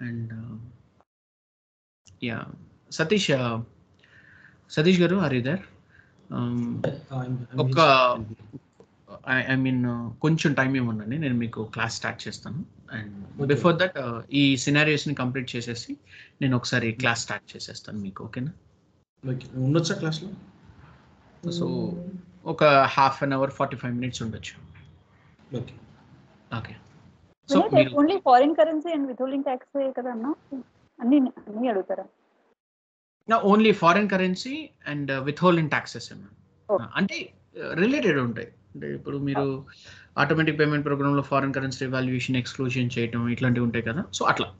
And yeah Satish Satish garu are there ఒక I mean కొంచెం time ఇవ్వండి నేను మీకు క్లాస్ స్టార్ట్ చేస్తాను. అండ్. బిఫోర్ దట్ ఈ సినారియోస్ని కంప్లీట్ చేసేసి నేను ఒకసారి క్లాస్ స్టార్ట్ చేసేస్తాను మీకు ఓకేనా ఓకే ఉండొచ్చా క్లాస్లో సో ఒక half an hour forty five minutes ఉండొచ్చు. Okay okay so only foreign currency and withholding tax కదా అన్న? అన్ని అన్ని అడుగుతారా? Only foreign currency and withholding taxes. అంటే రిలేటెడ్ ఉంటాయి. అంటే ఇప్పుడు మీరు ఆటోమేటిక్ పేమెంట్ ప్రోగ్రామ్లో ఫారిన్ కరెన్సీ వాల్యుయేషన్ ఎక్స్క్లూజన్ చేయటం ఇట్లాంటివి ఉంటాయి కదా? సో అట్లా.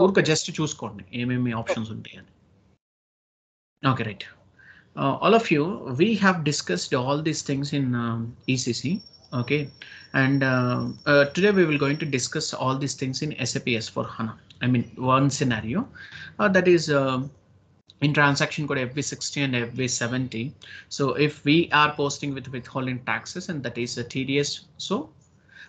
ఊరిక జస్ట్ చూసుకోండి. ఏమేమి ఆప్షన్స్ ఉంటాయి అని. Okay right all of you we have discussed all these things in ECC okay. And uh, uh, today we will going to discuss all these things in sap s4 hana. I mean one scenario uh, that is uh, in transaction code fv60 and fv70 so if we are posting with withholding taxes and that is a tds so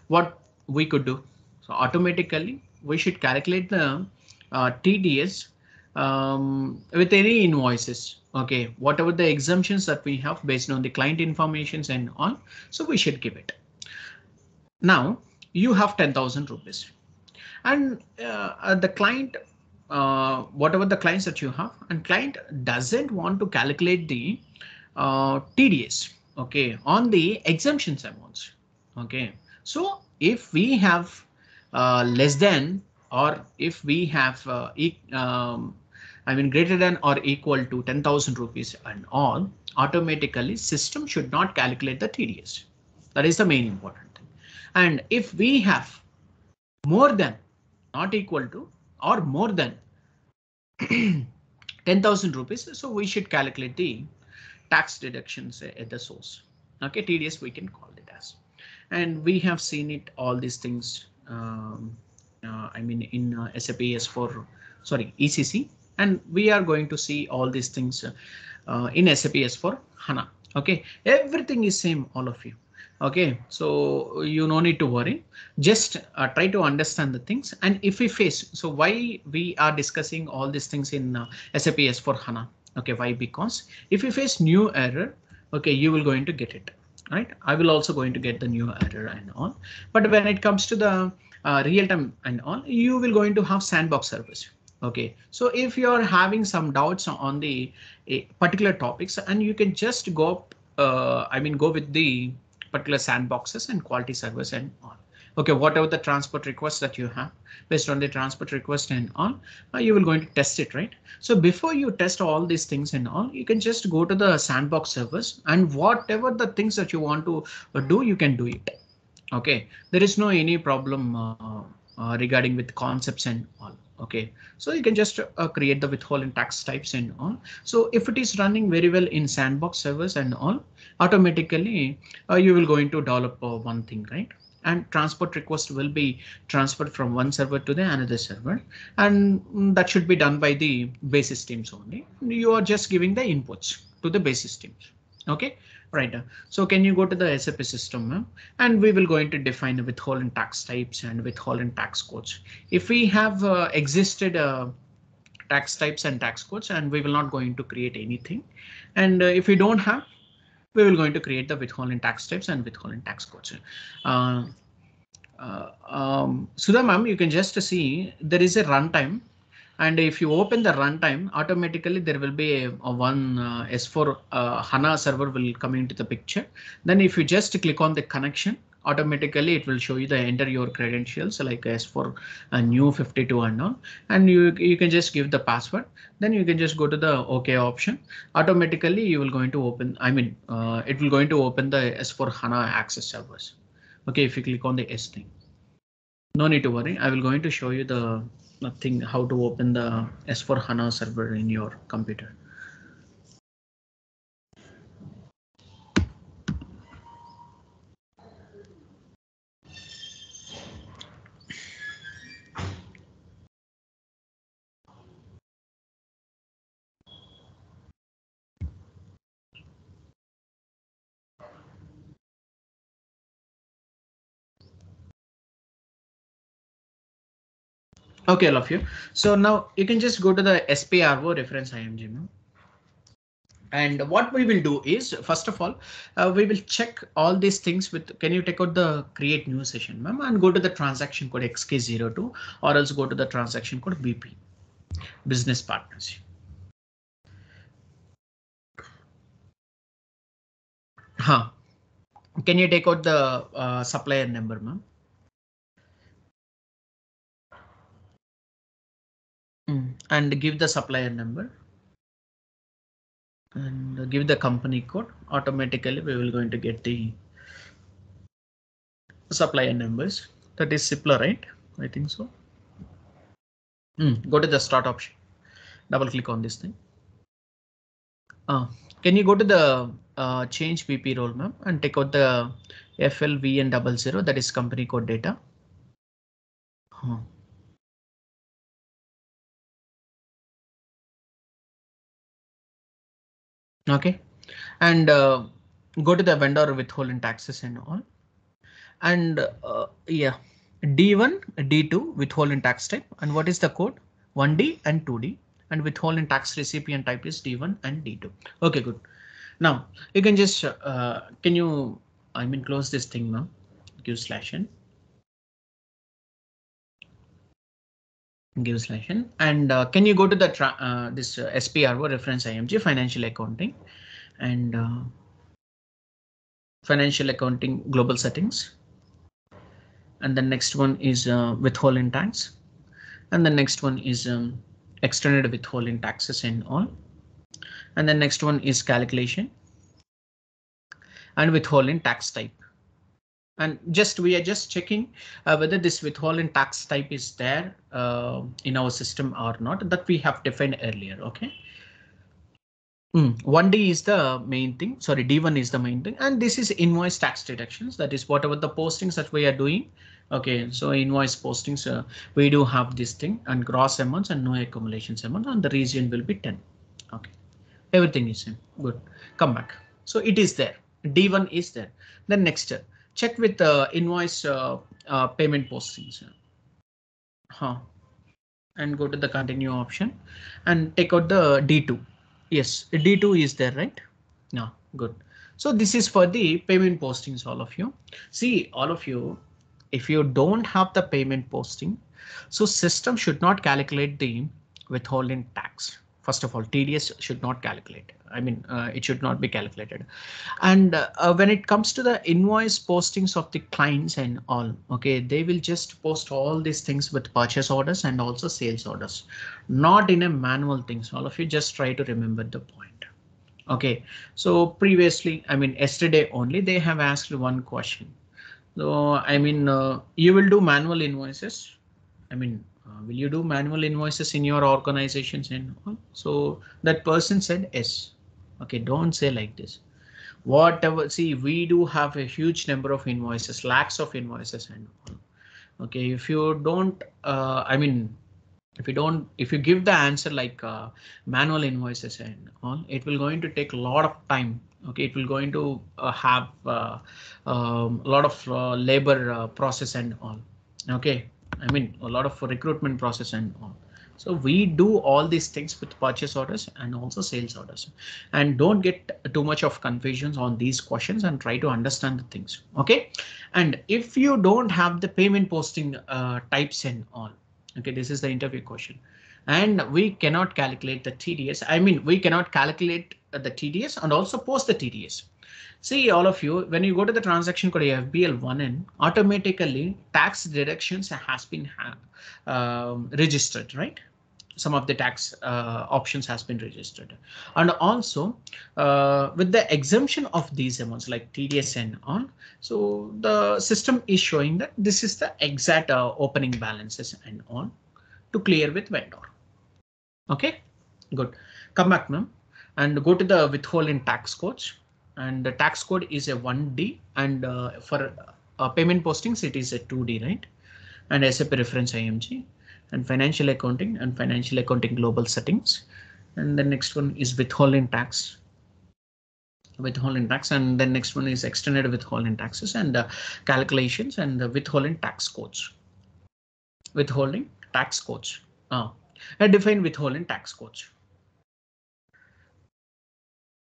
what we could do? So automatically we should calculate the uh, tds um, with any invoices okay whatever the exemptions that we have based on the client informations and all so we should give it. Now you have 10000 rupees. And uh, uh, the client uh, whatever the clients that you have and client doesn't want to calculate the uh, tds okay on the exemptions amounts okay. So if we have uh, less than or if we have uh, e- um, I mean greater than or equal to 10,000 rupees and all, automatically system should not calculate the TDS. That is the main important thing. And if we have more than not equal to or more than 10,000 rupees, so we should calculate the tax deductions at the source. Okay, TDS we can call it as. And we have seen it all these things. Um, uh, I mean in uh, SAP S4, sorry ECC, and we are going to see all these things uh, in SAP S4 HANA. Okay, everything is same, all of you. Okay, so you no need to worry. Just uh, try to understand the things. And if we face, so why we are discussing all these things in uh, SAP S4 HANA? Okay, why? Because if you face new error, okay, you will going to get it, right? I will also going to get the new error and all. But when it comes to the uh, real time and all, you will going to have sandbox service. Okay, so if you are having some doubts on the a particular topics, and you can just go, up, uh, I mean, go with the particular sandboxes and quality service and all. Okay, whatever the transport request that you have, based on the transport request and all, uh, you will going to test it, right? So before you test all these things and all, you can just go to the sandbox service and whatever the things that you want to uh, do, you can do it. Okay, there is no any problem uh, uh, regarding with concepts and all. Okay, so you can just uh, create the withholding tax types and all. So if it is running very well in sandbox servers and all, automatically uh, you will going to develop uh, one thing, right? And transport request will be transferred from one server to the another server, and mm, that should be done by the basis teams only. You are just giving the inputs to the basis teams. Okay, right. So can you go to the SAP system and we will going to define the withholding tax types and withholding tax codes. If we have uh, existed uh, tax types and tax codes and we will not going to create anything. And uh, if we don't have, we will going to create the withholding tax types and withholding tax codes. Uh, uh, um, Sudha ma'am, you can just see there is a runtime and if you open the runtime, automatically there will be a, a one uh, S4 uh, HANA server will come into the picture. Then if you just click on the connection, automatically it will show you the enter your credentials like S4 uh, new 52 and all. And you, you can just give the password. Then you can just go to the OK option. Automatically you will going to open, I mean, uh, it will going to open the S4 HANA access servers. Okay, if you click on the S thing. No need to worry. I will going to show you the nothing how to open the S4 HANA server in your computer. Okay, all of you. So now you can just go to the SPRO reference IMG. And what we will do is, first of all, uh, we will check all these things with, can you take out the create new session, ma'am, and go to the transaction code XK02 or else go to the transaction code BP, business partners. Huh. Can you take out the uh, supplier number, ma'am? Mm, And give the supplier number. And give the company code. Automatically, we will going to get the supplier numbers. That is simpler, right? I think so. Mm, Go to the start option. Double click on this thing. Uh, can you go to the uh, change BP role map and take out the FLVN double zero that is company code data? Huh. Okay, and uh, go to the vendor withholding taxes and all. And uh, yeah, D1, D2 withholding tax type. And what is the code? 1D and 2D. And withholding tax recipient type is D1 and D2. Okay, good. Now you can just, uh, can you, I mean, close this thing now. Give slash n. Give slash n. And uh, can you go to the uh, this uh, SPRO reference IMG financial accounting and uh, financial accounting global settings. And the next one is uh, withholding tax. And the next one is um, extended withholding taxes and all. And the next one is calculation and withholding tax type. And just we are just checking uh, whether this withholding tax type is there uh, in our system or not that we have defined earlier. OK. Mm, 1D is the main thing. Sorry, D1 is the main thing. And this is invoice tax deductions. That is whatever the postings that we are doing. OK, so invoice postings, uh, we do have this thing and gross amounts and no accumulations amount and the region will be 10. OK, everything is same. Good. Come back. So it is there. D1 is there. Then next, uh, check with the invoice uh, uh, payment postings. Huh. And go to the continue option and take out the D2. Yes, D2 is there, right? No, good. So this is for the payment postings, all of you. See, all of you, if you don't have the payment posting, so system should not calculate the withholding tax. First of all, TDS should not calculate. I mean, uh, it should not be calculated. And uh, when it comes to the invoice postings of the clients and all, okay, they will just post all these things with purchase orders and also sales orders, not in a manual thing. So all of you just try to remember the point. Okay, so previously, I mean, yesterday only they have asked one question. So I mean, uh, you will do manual invoices. I mean, uh, will you do manual invoices in your organizations and all? So that person said yes. Okay, don't say like this. Whatever, see, we do have a huge number of invoices, lakhs of invoices and all. Okay, if you don't, uh, I mean, if you don't, if you give the answer like uh, manual invoices and all, it will going to take a lot of time. Okay, it will going to uh, have uh, um, a lot of uh, labor uh, process and all. Okay, I mean a lot of recruitment process and all. So we do all these things with purchase orders and also sales orders. And don't get too much of confusions on these questions and try to understand the things. OK, and if you don't have the payment posting uh, types and all, OK, this is the interview question. And we cannot calculate the TDS. I mean, we cannot calculate the TDS and also post the TDS. See all of you, when you go to the transaction code FBL1N, automatically tax deductions has been um, registered, right? Some of the tax uh, options has been registered. And also uh, with the exemption of these amounts like TDS and on, so the system is showing that this is the exact uh, opening balances and on to clear with vendor. Okay, good. Come back, ma'am, and go to the withholding tax codes and the tax code is a 1D and uh, for uh, payment postings it is a 2D, right? And SAP reference IMG and financial accounting and financial accounting global settings. And the next one is withholding tax. Withholding tax and the next one is extended withholding taxes and uh, calculations and the withholding tax codes. Withholding tax codes. Uh, define withholding tax codes.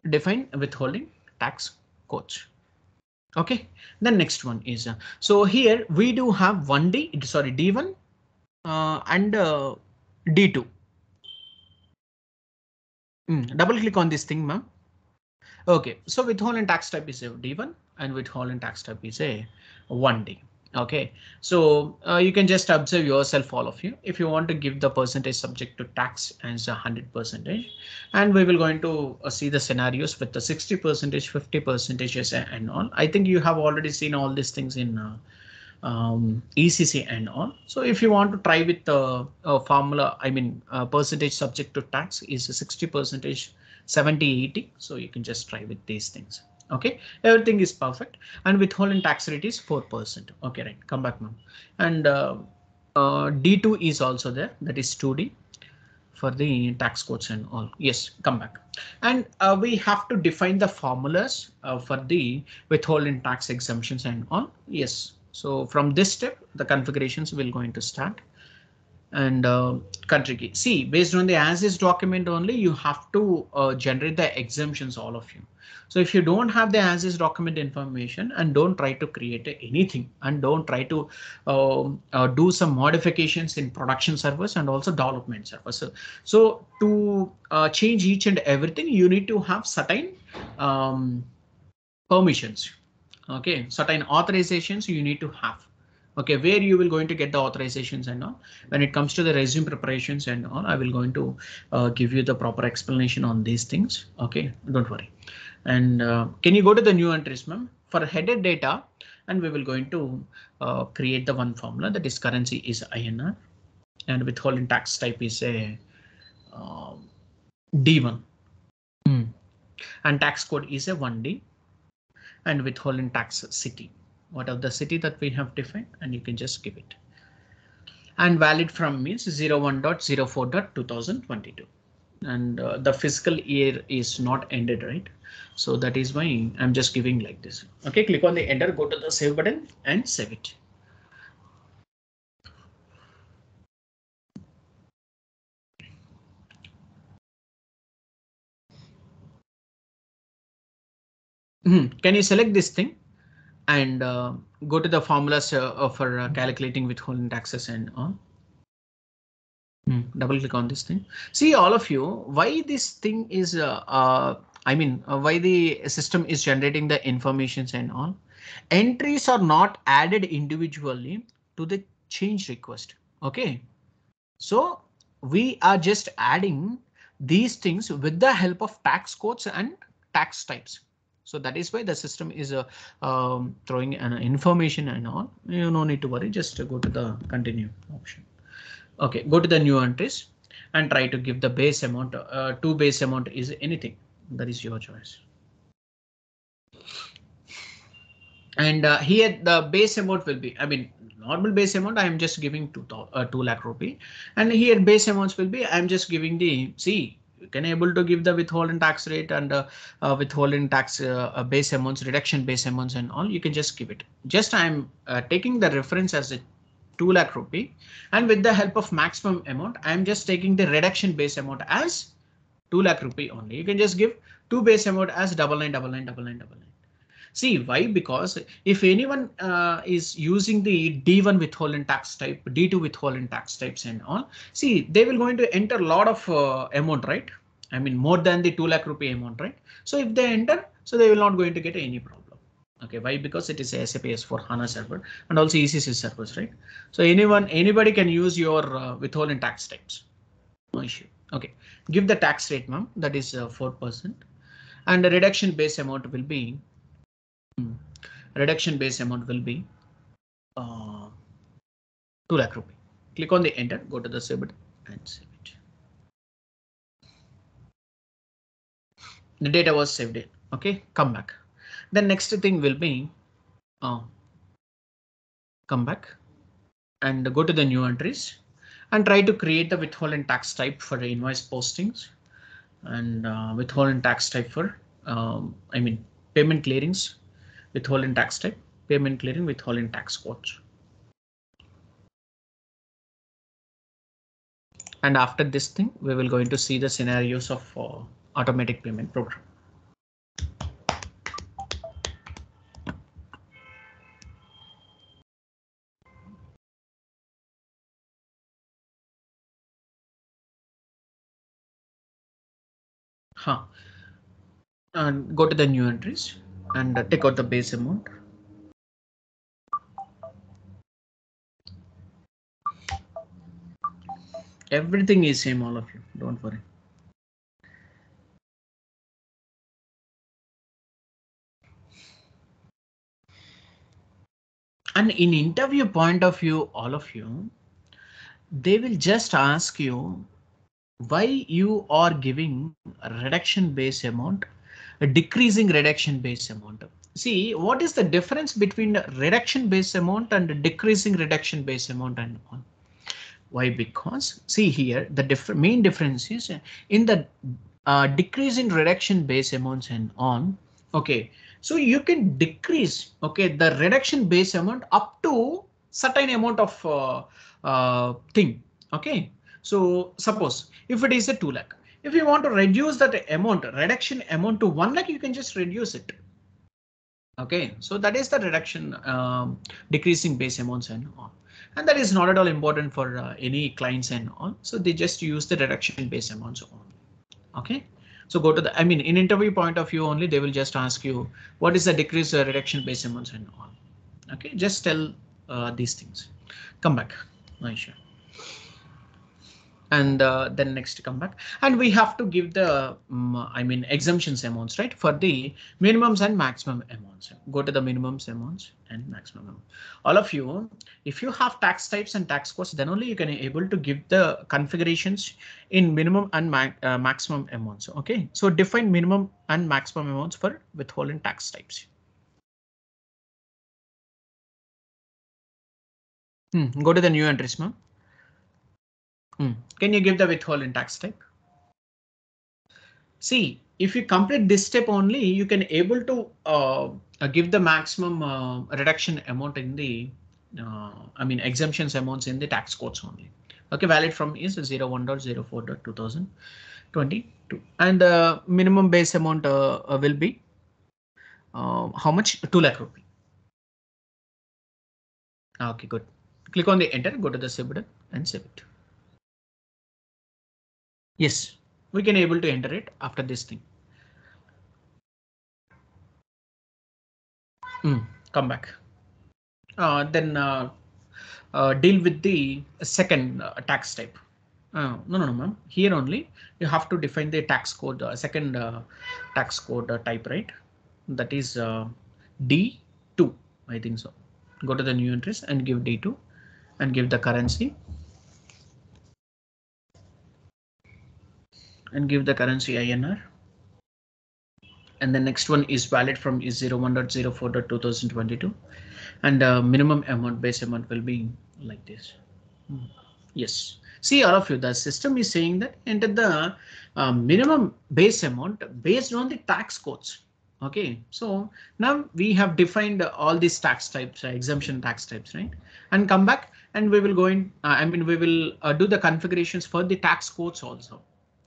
Define withholding tax codes. Okay, the next one is uh, so here we do have 1D, sorry, D1 uh, and uh, D2. Mm, double click on this thing, ma'am. Okay, so withholding tax type is a D1 and withholding tax type is a 1D. Okay, so uh, you can just observe yourself, all of you. If you want to give the percentage subject to tax as a hundred percentage, and we will going to uh, see the scenarios with the 60 percentage, 50 percentages and all. I think you have already seen all these things in uh, um, ECC and all. So if you want to try with the uh, formula, I mean uh, percentage subject to tax is 60 percentage, 70, 80. So you can just try with these things. Okay, everything is perfect and withholding tax rate is 4%. Okay, right, come back ma'am. And uh, uh, D2 is also there, that is 2D for the tax codes and all. Yes, come back. And uh, we have to define the formulas uh, for the withholding tax exemptions and all. Yes, so from this step, the configurations will going to start and uh, country key. See, based on the as is document only, you have to uh, generate the exemptions, all of you. So if you don't have the as is document information and don't try to create anything and don't try to um, uh, do some modifications in production servers and also development servers. So, so to uh, change each and everything, you need to have certain um, permissions. Okay, certain authorizations you need to have okay where you will going to get the authorizations and all. When it comes to the resume preparations and all i will going to uh, give you the proper explanation on these things. Okay don't worry. And uh, can you go to the new entries ma'am? For headed data and we will going to uh, create the one formula that is currency is INR and withholding tax type is a um, D1 mm. and tax code is a 1D and withholding tax city what of the city that we have defined and you can just give it. And valid from means 01.04.2022 and uh, the fiscal year is not ended right? So that is why i'm just giving like this. Okay click on the enter go to the save button and save it. Hmm, can you select this thing and uh, go to the formulas uh, for uh, calculating withholding taxes and all. Mm, double click on this thing. See all of you, why this thing is, uh, uh, I mean, uh, why the system is generating the informations and all. Entries are not added individually to the change request. OK, so we are just adding these things with the help of tax codes and tax types. So that is why the system is uh, um, throwing an information and all. You no need to worry. Just go to the continue option. OK, go to the new entries and try to give the base amount. Uh, two base amount is anything. That is your choice. And uh, here the base amount will be, I mean, normal base amount, I am just giving two, uh, 2 lakh rupee. And here base amounts will be, I'm just giving the, see, you can able to give the withholding tax rate and uh, uh, withholding tax uh, base amounts, reduction base amounts and all, you can just give it. Just I'm uh, taking the reference as a 2 lakh rupee and with the help of maximum amount, I'm just taking the reduction base amount as 2 lakh rupee only. You can just give two base amount as double nine, double nine, double nine, double nine. See why? Because if anyone uh, is using the D1 withholding tax type, D2 withholding tax types and all, see they will going to enter a lot of uh, amount, right? I mean more than the 2 lakh rupee amount, right? So if they enter, so they will not going to get any problem. Okay, why? Because it is a SAP S4 HANA server and also ECC servers, right? So anyone, anybody can use your uh, withholding tax types. No issue. Okay, give the tax rate, ma'am. That is uh, 4%. And the reduction base amount will be. Reduction base amount will be uh, 2 lakh rupee. Click on the enter, go to the save button and save it. The data was saved in. OK, come back. The next thing will be uh, come back and go to the new entries and try to create the withholding tax type for invoice postings and uh, withholding tax type for um, I mean payment clearings withholding tax type, payment clearing withholding tax codes. And after this thing, we will going to see the scenarios of uh, automatic payment program. Huh. And go to the new entries and uh, take out the base amount. Everything is same, all of you. Don't worry. And in interview point of view, all of you, they will just ask you why you are giving a reduction base amount, a decreasing reduction base amount. See, what is the difference between reduction base amount and decreasing reduction base amount and all? Why? Because see here, the diff main difference is in the uh, decreasing reduction base amounts and on. OK, so you can decrease OK the reduction base amount up to certain amount of uh, uh, thing. OK, so suppose if it is a 2 lakh, if you want to reduce that amount reduction amount to 1 lakh, you can just reduce it. OK, so that is the reduction um, decreasing base amounts and on and that is not at all important for uh, any clients and all. So they just use the reduction base amounts only. OK, so go to the I mean in interview point of view only they will just ask you what is the decrease uh, reduction base amounts and all. OK, just tell uh, these things. Come back. Aisha and uh, then next to come back and we have to give the um, I mean exemptions amounts right for the minimums and maximum amounts. Go to the minimums amounts and maximum amount. All of you, if you have tax types and tax codes, then only you can able to give the configurations in minimum and ma uh, maximum amounts. OK, so define minimum and maximum amounts for withholding tax types. Hmm, go to the new entries, ma'am. Hmm. Can you give the withholding tax type? See, if you complete this step only, you can able to uh, give the maximum uh, reduction amount in the, uh, I mean exemptions amounts in the tax codes only. Okay, valid from is 01.04.2022 and the minimum base amount uh, uh, will be uh, how much? 2 lakh rupee. Okay, good. Click on the enter, go to the save button and save it. Yes, we can able to enter it after this thing. Mm, come back. Uh, then uh, uh, deal with the second uh, tax type. Uh, no, no, no, ma'am. Here only you have to define the tax code, uh, second tax code type, right? That is D2, I think so. Go to the new entries and give D2 and give the currency and give the currency INR. And the next one is valid from is 01.04.2022 and uh, minimum amount base amount will be like this. Hmm. Yes, see all of you, the system is saying that enter the uh, minimum base amount based on the tax codes. OK, so now we have defined all these tax types, uh, exemption tax types, right? And come back and we will go in. Uh, I mean, we will uh, do the configurations for the tax codes also.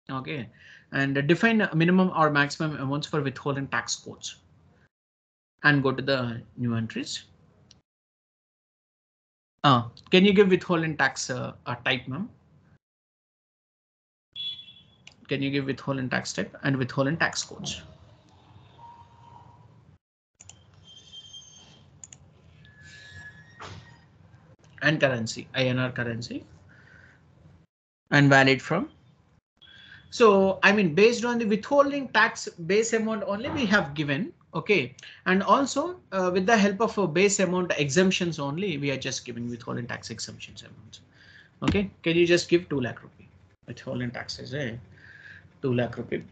OK, and define minimum or maximum amounts for withholding tax codes. And go to the new entries. Uh, can you give withholding tax uh, a type, ma'am? Can you give withholding tax type and withholding tax codes? And currency, INR currency. And valid from. So, I mean, based on the withholding tax base amount only we have given. OK, and also uh, with the help of a base amount exemptions only, we are just giving withholding tax exemptions amounts. OK, can you just give 2 lakh rupee withholding taxes, eh? 2 lakh rupee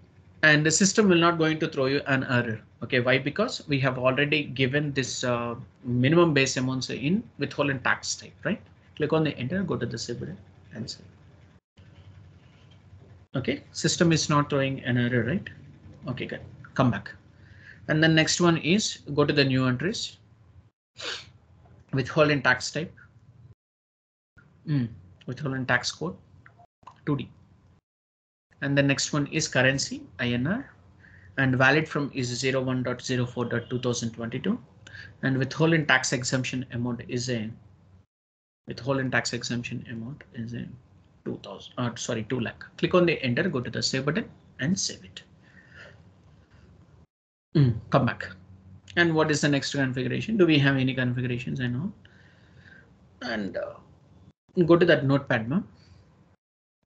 and the system will not going to throw you an error. OK, why? Because we have already given this uh, minimum base amounts in withholding tax type, right? Click on the enter, go to the civil and save. OK, system is not throwing an error, right? OK, good. Come back. And the next one is go to the new entries. Withholding tax type. Mm, withholding tax code. 2D. And the next one is currency INR and valid from is 01.04.2022 and withholding tax exemption amount is in a withholding tax exemption amount is a 2000 uh, sorry 2 lakh. Click on the enter go to the save button and save it. Mm, come back. And what is the next configuration? Do we have any configurations i know and uh, go to that notepad ma'am.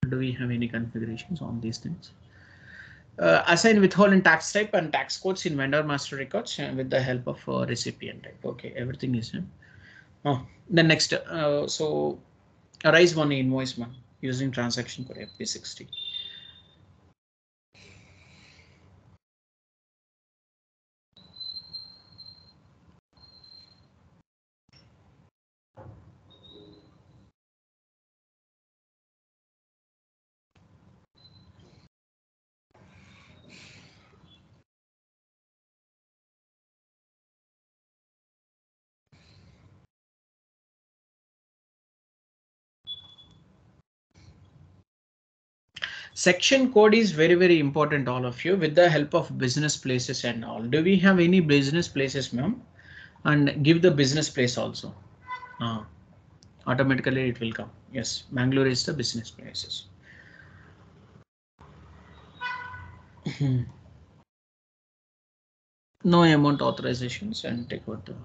Do we have any configurations on these things? Uh, assign withholding tax type and tax codes in vendor master records uh, with the help of uh, recipient type. Okay, everything is in. Oh, the next, uh, so arise one invoice man using transaction code FP60. Section code is very, very important, all of you, with the help of business places and all. Do we have any business places, ma'am? And give the business place also. Uh, automatically it will come. Yes, Bangalore is the business places. no amount authorizations and take out the.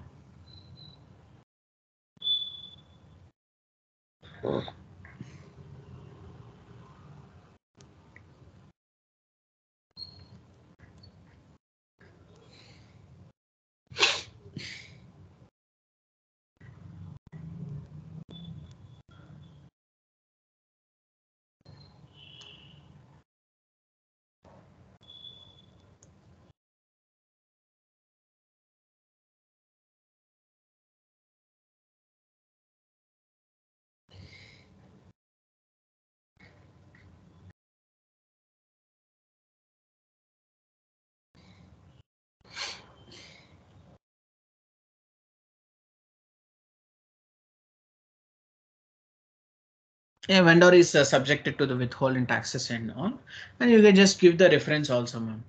A vendor is uh, subjected to the withholding taxes and all, and you can just give the reference also, ma'am.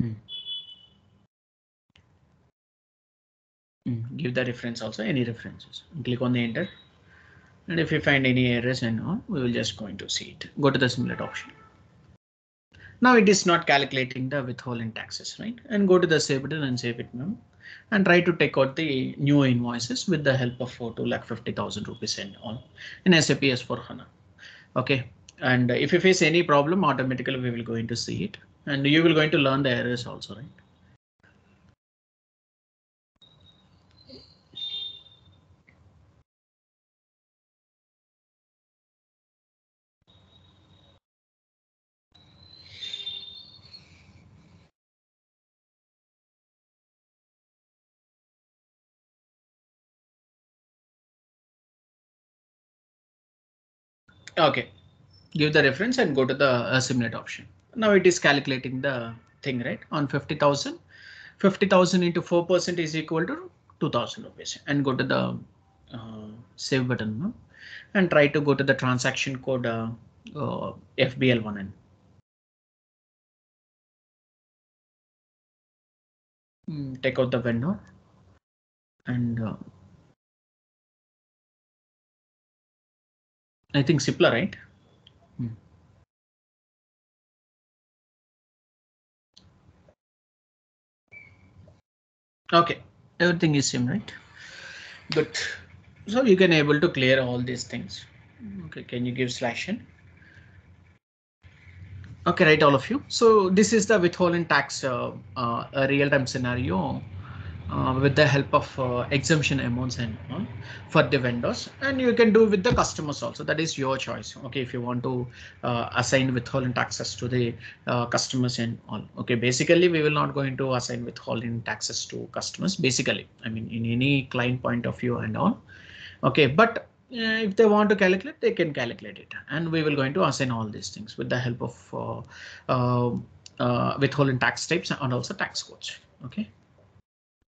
Hmm. Hmm, Give the reference also, any references. Click on the enter. And if you find any errors and all, we will just going to see it. Go to the simulate option. Now it is not calculating the withholding taxes, right? And go to the save button and save it, ma'am and try to take out the new invoices with the help of 4 to lakh 50,000 rupees and all in SAP S4 HANA. Okay, and if you face any problem, automatically we will going to see it and you will going to learn the errors also, right? Okay, give the reference and go to the uh, simulate option. Now it is calculating the thing, right? On 50,000, 50,000 into 4% is equal to 2000 rupees and go to the uh, save button no? and try to go to the transaction code uh, uh, FBL1N. Mm, take out the vendor and I think simpler, right? Hmm. Okay, everything is same, right? Good. So you can able to clear all these things. Okay, can you give slash in? Okay, right, all of you. So this is the withholding tax uh, uh, real-time scenario uh, with the help of uh, exemption amounts and all for the vendors. And you can do with the customers also. That is your choice okay if you want to uh, assign withholding taxes to the uh, customers and all. Okay basically we will not going to assign withholding taxes to customers basically. I mean in any client point of view and all. Okay but uh, if they want to calculate they can calculate it. And we will going to assign all these things with the help of uh, withholding tax types and also tax codes okay